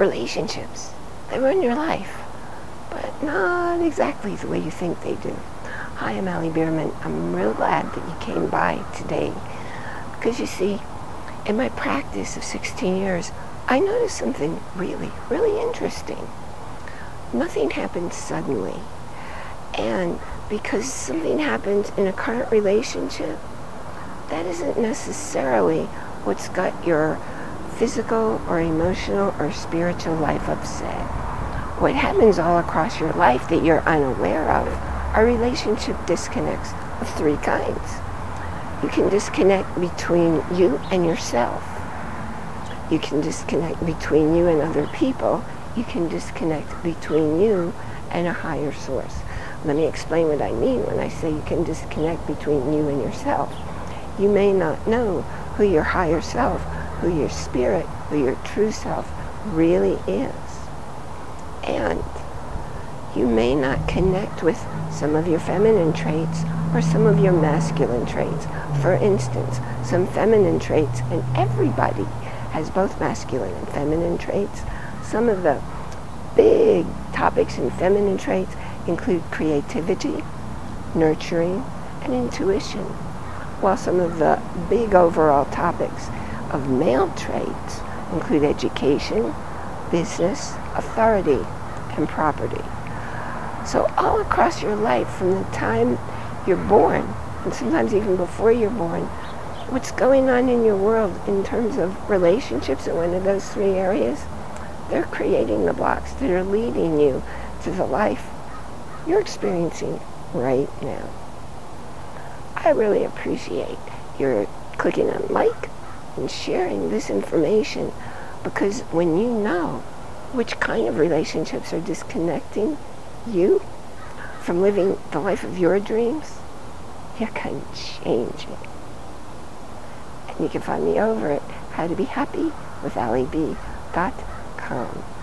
relationships. They run your life, but not exactly the way you think they do. Hi, I'm Ali Bierman. I'm real glad that you came by today because you see, in my practice of 16 years, I noticed something really, really interesting. Nothing happens suddenly. And because something happens in a current relationship, that isn't necessarily what's got your physical or emotional or spiritual life upset. What happens all across your life that you're unaware of are relationship disconnects of three kinds. You can disconnect between you and yourself. You can disconnect between you and other people. You can disconnect between you and a higher source. Let me explain what I mean when I say you can disconnect between you and yourself. You may not know who your higher self, who your spirit, who your true self really is. And you may not connect with some of your feminine traits or some of your masculine traits. For instance, some feminine traits, and everybody has both masculine and feminine traits. Some of the big topics in feminine traits include creativity, nurturing, and intuition, while some of the big overall topics of male traits include education, business, authority, and property. So all across your life, from the time you're born, and sometimes even before you're born, what's going on in your world in terms of relationships in one of those three areas, they're creating the blocks that are leading you to the life you're experiencing right now. I really appreciate your clicking on like and sharing this information because when you know which kind of relationships are disconnecting you from living the life of your dreams, you can change it. And you can find me over at howtobehappywithalib.com.